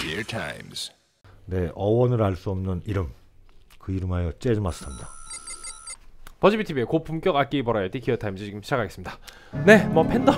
Gear Times. 네, 어원을 알 수 없는 이름. 그 이름하여 Jazzmaster입니다. 버즈비 TV의 고품격 악기 버라이어티 Gear Times 지금 시작하겠습니다. 네, 뭐 Fender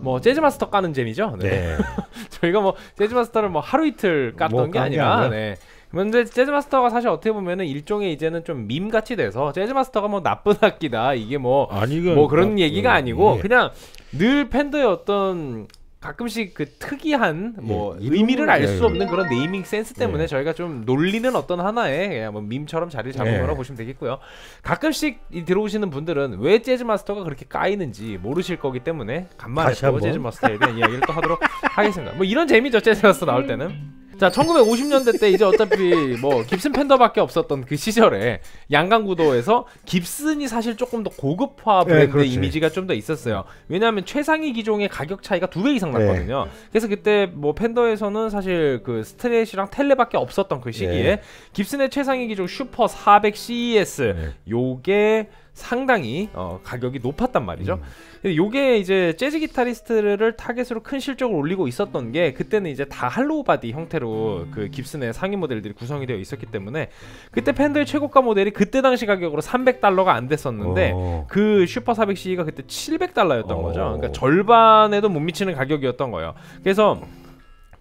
뭐 Jazzmaster 까는 재미죠. 네. 네. 저희가 뭐 Jazzmaster를 뭐 하루 이틀 깠던 뭐 게 아니라 아니라. 네. 근데 Jazzmaster가 사실 어떻게 보면은 일종의 이제는 좀 밈 같이 돼서 Jazzmaster가 뭐 나쁜 악기다 이게 뭐 이거 뭐 그런 얘기가 아니고 예. 그냥 늘 팬더의 어떤 가끔씩 그 특이한 뭐 예, 의미를 이름을- 알수 예, 없는 그런 네이밍 센스 때문에 예. 저희가 좀 놀리는 어떤 하나의 그냥 뭐 밈처럼 자리를 잡은 예. 거라고 보시면 되겠고요. 가끔씩 이 들어오시는 분들은 왜 재즈 마스터가 그렇게 까이는지 모르실 거기 때문에 간만에 또. 재즈 마스터에 대한 이야기를 또 하도록 하겠습니다. 뭐 이런 재미죠 재즈 마스터 나올 때는. 자, 1950년대 때 이제 어차피 뭐 깁슨 팬더밖에 없었던 그 시절에 양강구도에서 깁슨이 사실 조금 더 고급화 네, 브랜드 그렇지. 이미지가 좀 더 있었어요. 왜냐하면 최상위 기종의 가격 차이가 두 배 이상 네. 났거든요. 그래서 그때 뭐 Fender에서는 사실 그 Strat이랑 Tele밖에 없었던 그 시기에 네. Gibson의 최상위 기종 슈퍼 400 CES 네. 요게 상당히 어, 가격이 높았단 말이죠. 음. 요게 이제 재즈 기타리스트를 타겟으로 큰 실적을 올리고 있었던 게 그때는 이제 다 hollow body 형태로 그 Gibson의 상위 모델들이 구성이 되어 있었기 때문에 그때 Fender의 최고가 모델이 그때 당시 가격으로 300달러가 안 됐었는데 어. 그 슈퍼 400C가 그때 700달러였던 어. 거죠. 그러니까 절반에도 못 미치는 가격이었던 거예요. 그래서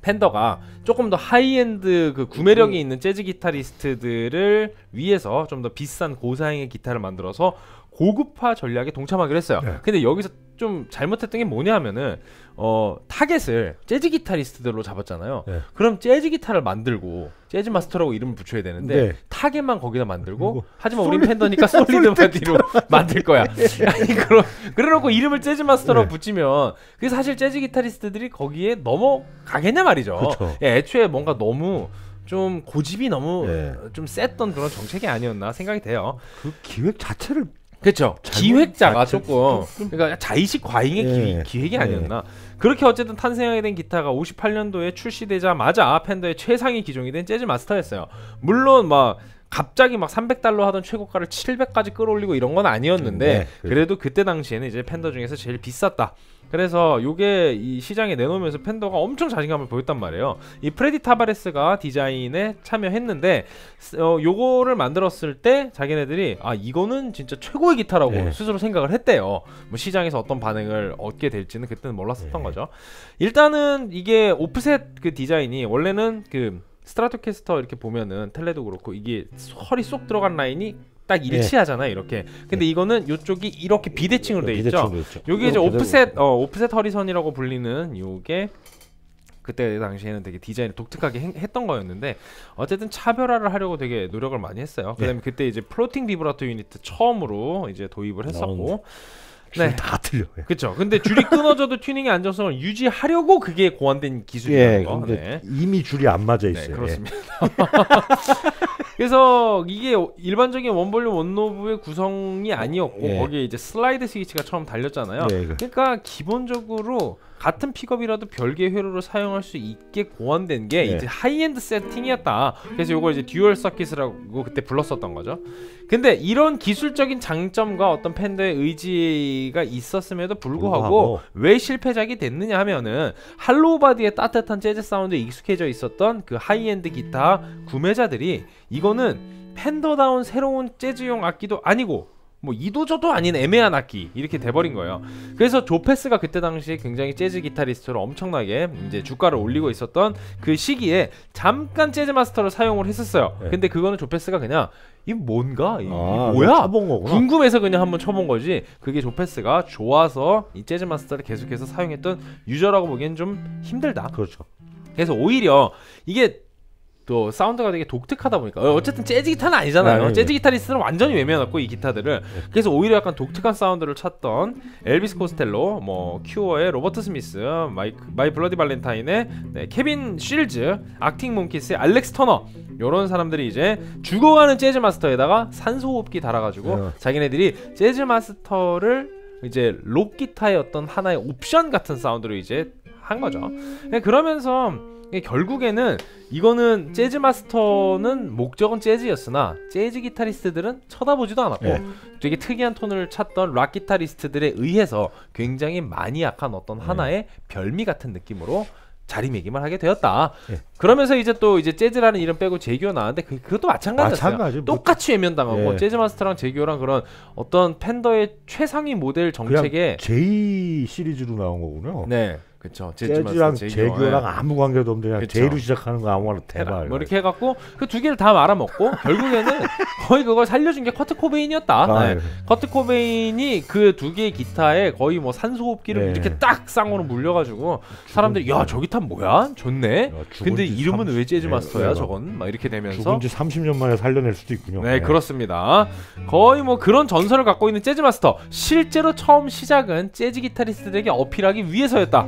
Fender가 조금 더 하이엔드 그 구매력이 있는 재즈 기타리스트들을 위해서 좀 더 비싼 고사양의 기타를 만들어서 고급화 전략에 동참하기로 했어요. 네. 근데 여기서 좀 잘못했던 게 뭐냐면은 어 타겟을 재즈 기타리스트들로 잡았잖아요. 네. 그럼 재즈 기타를 만들고 Jazzmaster라고 이름을 붙여야 되는데 네. 타겟만 거기다 만들고 그리고 하지만 우린 Fender니까 solid body로 만들 거야. 아니 그럼 그래놓고 이름을 재즈 마스터라고 네. 붙이면 그게 사실 재즈 기타리스트들이 거기에 넘어가겠냐 말이죠. 예, 애초에 뭔가 너무 좀 고집이 너무 네. 좀 셌던 그런 정책이 아니었나 생각이 돼요. 그 기획 자체를 그렇죠. 기획자가 조금 그러니까 자의식 과잉의 예. 기, 획이 예. 아니었나. 그렇게 어쨌든 탄생하게 된 기타가 58년도에 출시되자마자 팬더의 최상위 기종이 된 재즈 마스터였어요. 물론 막 갑자기 막 300달러 하던 최고가를 700까지 끌어올리고 이런 건 아니었는데 네, 그래도 그때 당시에는 이제 Fender 중에서 제일 비쌌다. 그래서 요게 이 시장에 내놓으면서 Fender가 엄청 자신감을 보였단 말이에요. 이 프레디 타바레스가 디자인에 참여했는데 어, 요거를 만들었을 때 자기네들이 아 이거는 진짜 최고의 기타라고 네. 스스로 생각을 했대요. 뭐 시장에서 어떤 반응을 얻게 될지는 그때는 몰랐었던 네. 거죠. 일단은 이게 offset 그 디자인이 원래는 그 Stratocaster 이렇게 보면은 Tele도 그렇고 이게 허리 쏙 들어간 라인이 딱 일치하잖아요 이렇게 근데 이거는 요쪽이 이렇게 비대칭으로 돼 있죠 비대칭으로 있죠. 요게 이제 offset 어 offset 허리선이라고 불리는 요게 그때 당시에는 되게 디자인을 독특하게 행- 했던 거였는데 어쨌든 차별화를 하려고 되게 노력을 많이 했어요. 그다음에 그때 이제 floating vibrato unit 처음으로 이제 도입을 했었고. 네. 네. 다 틀려. 예. 그렇죠. 근데 줄이 끊어져도 튜닝의 안정성을 유지하려고 그게 고안된 기술이라는 예, 거. 근데 네. 이미 줄이 안 맞아 있어요. 네, 예. 그렇습니다. 그래서 이게 일반적인 one volume one knob의 구성이 아니었고 예. 거기에 이제 slide switch가 처음 달렸잖아요. 예, 그- 그러니까 기본적으로 같은 픽업이라도 별개의 회로를 사용할 수 있게 고안된 게 예. 이제 하이엔드 세팅이었다. 그래서 이걸 이제 dual circuit이라고 그때 불렀었던 거죠. 근데 이런 기술적인 장점과 어떤 Fender의 의지가 있었음에도 불구하고, 불구하고 왜 실패작이 됐느냐 하면은 hollow body의 따뜻한 재즈 사운드에 익숙해져 있었던 그 하이엔드 기타 구매자들이 이거는 Fender다운 새로운 재즈용 악기도 아니고 뭐 이도저도 아닌 애매한 악기 이렇게 돼버린 거예요. 그래서 Joe Pass가 그때 당시에 굉장히 재즈 기타리스트로 엄청나게 이제 주가를 올리고 있었던 그 시기에 잠깐 Jazzmaster를 사용을 했었어요. 네. 근데 그거는 Joe Pass가 그냥 이 뭔가 이, 이 아, 뭐야? 궁금해서 그냥 한번 쳐본 거지. 그게 Joe Pass가 좋아서 이 Jazzmaster를 계속해서 사용했던 유저라고 보기엔 좀 힘들다. 그렇죠. 그래서 오히려 이게 또 사운드가 되게 독특하다 보니까 어, 어쨌든 재즈 기타는 아니잖아요. 아, 예. 재즈 기타리스트는 완전히 외면했고 이 기타들을 그래서 오히려 약간 독특한 사운드를 찾던 엘비스 코스텔로, 뭐 큐어의 로버트 스미스, My My Bloody Valentine의 네, 케빈 쉴즈, Arctic Monkeys의 알렉스 터너 이런 사람들이 이제 죽어가는 Jazzmaster에다가 산소호흡기 달아가지고 어. 자기네들이 Jazzmaster를 이제 록 기타의 어떤 하나의 옵션 같은 사운드로 이제 한 거죠. 네, 그러면서 결국에는 이거는 재즈 마스터는 목적은 재즈였으나 재즈 기타리스트들은 쳐다보지도 않았고 예. 되게 특이한 톤을 찾던 락 기타리스트들에 의해서 굉장히 마니악한 어떤 네. 하나의 별미 같은 느낌으로 자리매김을 하게 되었다. 예. 그러면서 이제 또 이제 재즈라는 이름 빼고 제규어 나왔는데 그, 그것도 마찬가지였어요. 마찬가지. 뭐 똑같이 외면당하고 예. 재즈 마스터랑 제규어랑 그런 어떤 팬더의 최상위 모델 정책에 J 시리즈로 나온 거군요. 네 재즈 재즈랑 재규어랑 예. 아무 관계도 없는데 그냥. J로 시작하는 거 아무거나. 대박. 뭐 이렇게 해갖고 그 두 개를 다 말아먹고 결국에는 거의 그걸 살려준 게 커트 코베인이었다. 아, 네. 예. 커트 코베인이 그 두 개의 기타에 거의 뭐 산소호흡기를 네. 이렇게 딱 쌍으로 물려가지고 사람들이 야 저 기타 뭐야 좋네. 야, 근데 지 이름은 삼십- 왜 재즈 네, 마스터야 네, 저건 막 이렇게 되면서 죽은 지 30년 만에 살려낼 수도 있군요. 네, 그렇습니다. 거의 뭐 그런 전설을 갖고 있는 Jazzmaster. 실제로 처음 시작은 재즈 기타리스트들에게 어필하기 위해서였다.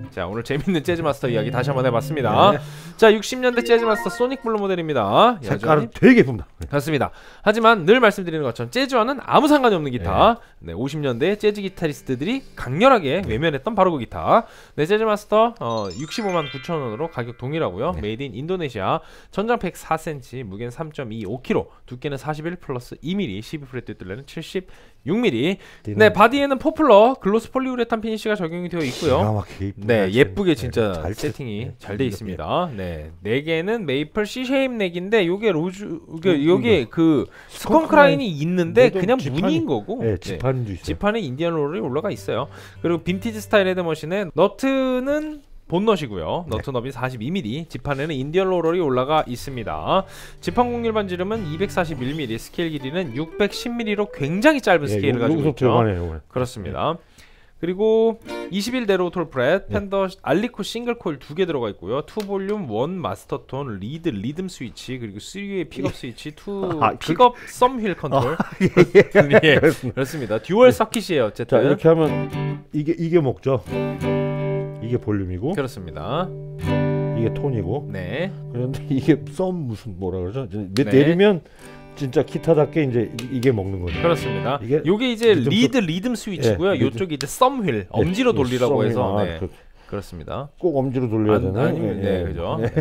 자, 오늘 재밌는 Jazzmaster 이야기 다시 한번 해봤습니다. 네. 자, 60년대 Jazzmaster Sonic Blue 모델입니다. 색깔은 되게 예쁩니다. 네. 그렇습니다. 하지만 늘 말씀드리는 것처럼 재즈와는 아무 상관이 없는 기타. 네, 50년대 재즈 기타리스트들이 강렬하게 외면했던 바로 그 기타. 네, Jazzmaster 어, 65만 9천 원으로 가격 동일하고요. 네. made in Indonesia. 전장 104cm, 무게는 3.25kg, 두께는 41 플러스 2mm, 12 fret 둘레는 76mm. 네, 바디에는 poplar gloss polyurethane finish가 적용이 되어 있고요. 이쁘네. 네, 예쁘게 네, 진짜 잘 세팅이 쳤- 잘돼 네. 있습니다. 네, 네 개는 메이플 C 쉐입 넥인데 요게 로즈, 요게, 음, 요게 그 skunk skunk line이 있는데 그냥 무늬인 거고. 네, 지판도 있어요. 지판에 Indian laurel이 올라가 있어요. 그리고 vintage style head machine에 너트는 bone nut이고요. 네. 너트 너비 42mm, 지판에는 Indian laurel이 올라가 있습니다. 지판 곡률 반지름은 241mm, 스케일 길이는 610mm로 굉장히 짧은 예, 스케일을 요- 가지고 있죠. 요만해요. 요만해. 그렇습니다. 그리고 21 narrow tall fret, 네. Fender alnico single coil 두개 들어가 있고요. two volume, one master tone, lead rhythm switch, 그리고 3 way pickup switch, two 아, 그- pickup thumbwheel control. 예, 그렇습니다. dual circuit이에요. 자 어쨌든. 이렇게 하면 이게 이게 먹죠. 이게 볼륨이고 그렇습니다. 이게 톤이고 네. 그런데 이게 썸 무슨 뭐라 그러죠? 네. 내리면 진짜 기타답게 이제 이- 이게 먹는 거죠. 그렇습니다. 이게 요게 이제 리듬 리드 리듬 스위치고요. 예, 리듬. 요쪽이 이제 thumb wheel 엄지로 네, 돌리라고 해서 아, 네. 그- 그렇습니다. 꼭 엄지로 돌려야 안- 되나? 아니면 예, 네, 예. 그죠. 네.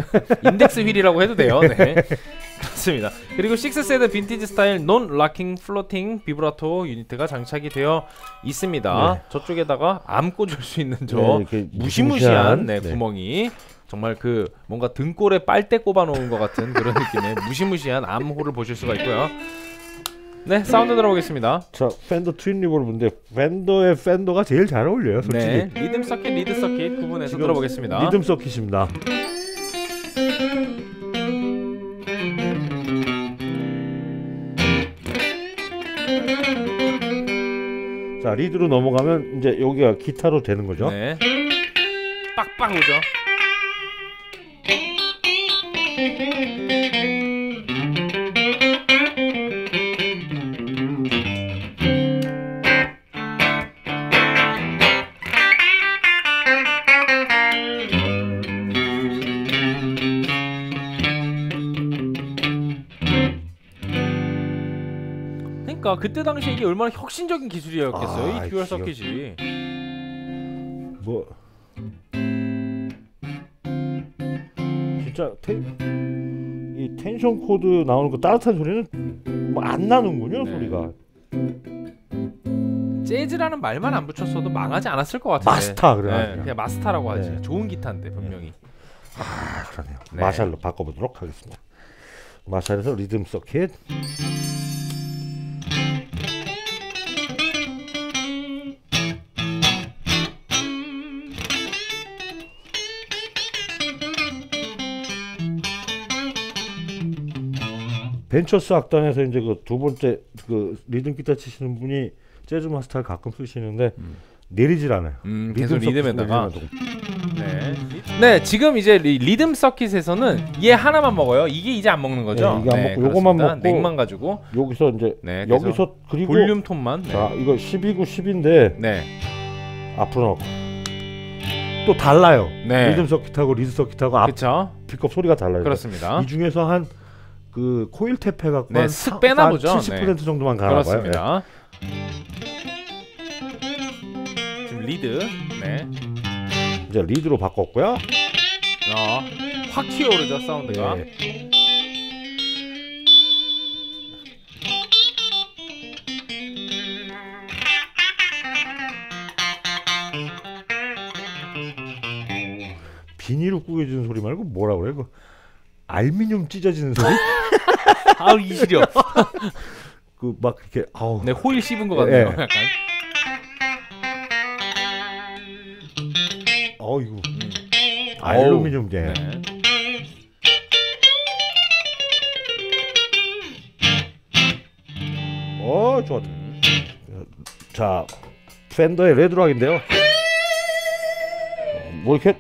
index wheel이라고 해도 돼요. 네. 그렇습니다. 그리고 6세대 빈티지 스타일 non-locking floating 비브라토 유니트가 장착이 되어 있습니다. 네. 저쪽에다가 arm 꽂을 수 있는 저 네, 무시무시한 네, 네. 구멍이 정말 그 뭔가 등골에 빨대 꼽아 놓은 것 같은 그런 느낌의 무시무시한 arm hole을 보실 수가 있고요. 네, 사운드 들어보겠습니다. 자 Fender Twin Reverb인데 Fender의 Fender가 제일 잘 어울려요, 솔직히. 네, 리듬 서킷, 리드 서킷 구분해서 들어보겠습니다. 리듬 서킷입니다. 자 리드로 넘어가면 이제 여기가 기타로 되는 거죠. 네. 빡빡 오죠. 그러니까 그때 당시에 이게 얼마나 혁신적인 기술이었겠어요. 아, 이 dual 서킷이. 뭐 진짜 ten, 이 텐션 코드 나오는 거 따뜻한 소리는 뭐 안 나는군요 네. 소리가 재즈라는 말만 안 붙였어도 망하지 않았을 것 같은데. 마스터 그래 네, 그냥. 그냥 마스터라고 하지. 네. 좋은 기타인데 분명히. 아 그러네요 네. 마샬로 바꿔보도록 하겠습니다 마샬에서 리듬 서킷 벤처스 악단에서 이제 그 두 번째 그 리듬 기타 치시는 분이 재즈 마스터를 가끔 쓰시는데 내리질 않아요. 음, 계속 리듬에다가. 네. 네, 지금 이제 리, 리듬 서킷에서는 얘 하나만 먹어요. 이게 이제 안 먹는 거죠. 네, 이게 안 먹고 요거만. 먹고 넥만 가지고 여기서 이제 네, 여기서 그리고 볼륨 톤만. 네. 자 이거 12구 10인데 네. 앞으로 넣고 또 달라요. 네. 리듬 서킷하고 리드 서킷하고 앞 그렇죠. 픽업 소리가 달라요. 그렇습니다. 이 중에서 한 그 코일 탭 해 갖고 네, 사- 빼나 한 보죠. 70% 정도만 가나 봐요. 그렇습니다. 지금 리드. 네. 네. 이제 리드로 바꿨고요. 어, 확 튀어오르죠 사운드가. 예. 비닐로 구겨지는 소리 말고 뭐라 그래? 그 알미늄 찢어지는 소리? 아우 이 시려. 그 막 이렇게 아우 네 호일 씹은 것 같네요. 예. 약간. 어이구 음. 알루미늄 게. 네. 어 좋았다. 음. 자 팬더의 레드락인데요. 어, 뭐 이렇게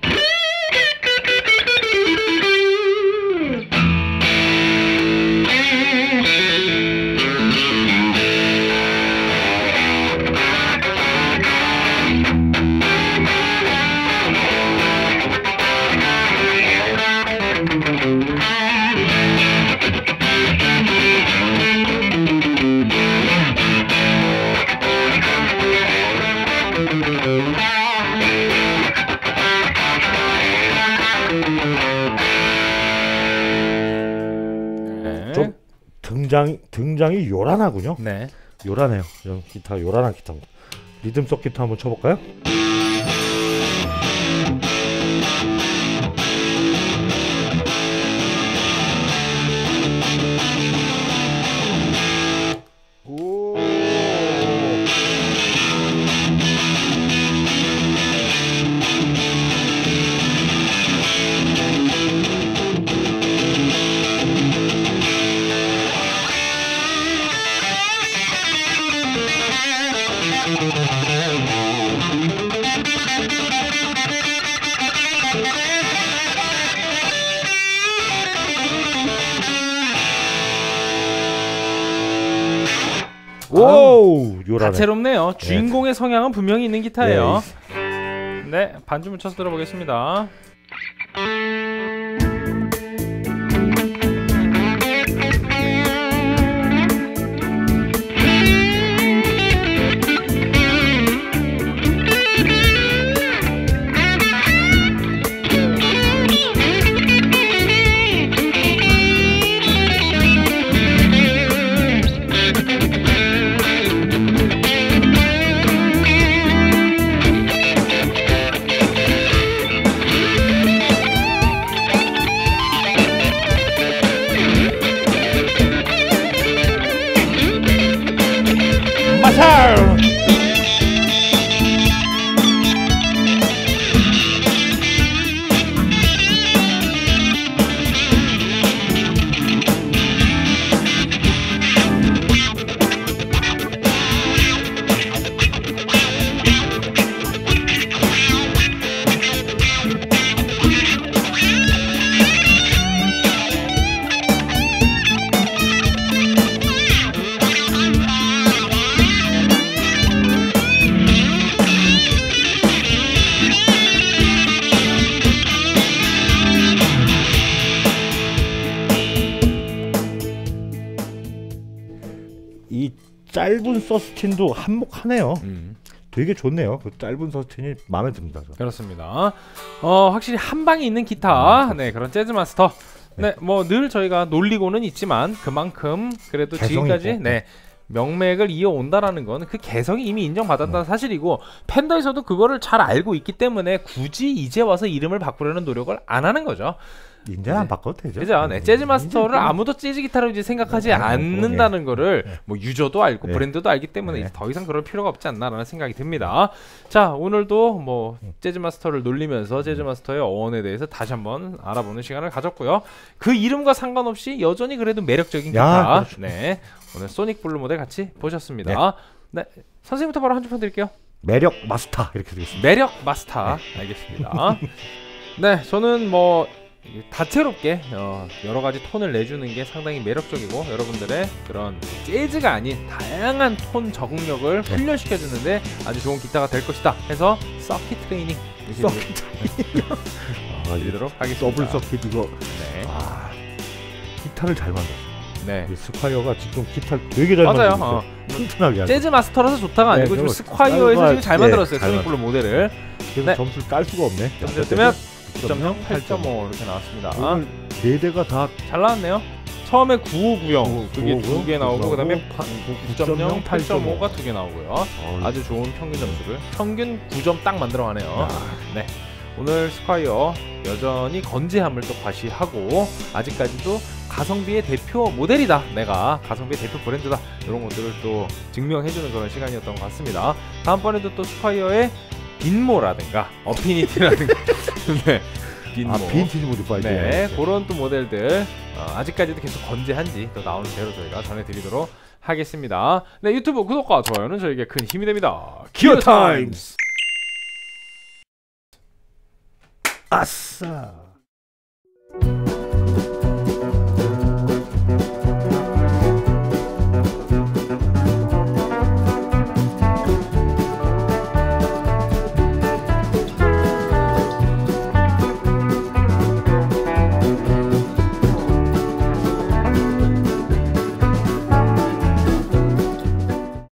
등장 등장이 요란하군요. 네. 요란해요. 좀 기타 요란한 기타입니다. 리듬 석 기타 한번 쳐볼까요? 오, 요란해. 다채롭네요. 주인공의 성향은 분명히 있는 기타예요. 네, 반주 묻혀서 들어보겠습니다. 서스틴도 한몫하네요. 음, 되게 좋네요. 그 짧은 서스틴이 마음에 듭니다. 저. 그렇습니다. 어, 확실히 한 방에 있는 기타, 네 그런 재즈 마스터. 네, 뭐 늘 저희가 놀리고는 있지만 그만큼 그래도 지금까지 있고. 네 명맥을 이어온다라는 건 그 개성이 이미 인정받았다는 사실이고 팬더에서도 그거를 잘 알고 있기 때문에 굳이 이제 와서 이름을 바꾸려는 노력을 안 하는 거죠. 이제 안 바꿔도 되죠. 그죠? 네, 재즈 마스터를 이제 뭐- 아무도 재즈 기타로 이제 생각하지 네, 않는다는 거를 네. 뭐 user도 알고 네. 브랜드도 알기 때문에 네. 이제 더 이상 그럴 필요가 없지 않나라는 생각이 듭니다. 자, 오늘도 뭐 재즈 마스터를 놀리면서 재즈 마스터의 어원에 대해서 다시 한번 알아보는 시간을 가졌고요. 그 이름과 상관없이 여전히 그래도 매력적인 야, 기타. 그렇죠. 네. 오늘 Sonic Blue 모델 같이 보셨습니다. 네. 선생님부터 바로 한줄 드릴게요. 매력 마스터 이렇게 되겠습니다. 매력 마스터 알겠습니다. 네, 저는 뭐 다채롭게 어, 여러 가지 톤을 내주는 게 상당히 매력적이고 여러분들의 그런 재즈가 아닌 다양한 톤 적응력을 네. 훈련시켜 주는데 아주 좋은 기타가 될 것이다. 해서 서킷 트레이닝 서킷 아, 이 드리도록 하겠습니다. 더블 서킷 이거 네, 아 기타를 잘 만들었어. 네. 이 스콰이어가 지금 기타를 되게 잘 맞아요. 만들고 어. 튼튼하게. 재즈 마스터라서 좋다가 네, 아니고 지금 그거 스콰이어에서 지금 잘 예, 만들었어요. 잘 Sonic Blue 모델을. 그래서 네. 점수를 깔 수가 없네. 점수 뜨면 9.0, 8.5 이렇게 나왔습니다. 네 대가 다 잘 나왔네요. 처음에 9590 구- 그게 959, 두개 나오고 그다음에 9.0, 9.0, 8.5가 두 개 나오고요. 어, 아주 좋은 평균 점수를 평균 9점 딱 만들어 가네요. 야, 네. 오늘 스콰이어 여전히 건재함을 또 과시하고 아직까지도 가성비의 대표 모델이다. 내가 가성비의 대표 브랜드다. 이런 것들을 또 증명해주는 그런 시간이었던 것 같습니다. 다음번에도 또 스콰이어의 빈모라든가 Affinity라든가 네. 빈모. 아 Vintage Modified. 네, 그런 또 모델들 어, 아직까지도 계속 건재한지 또 나오는 대로 저희가 전해드리도록 하겠습니다. 네, 유튜브 구독과 좋아요는 저에게 큰 힘이 됩니다. 기어 타임스. 아싸.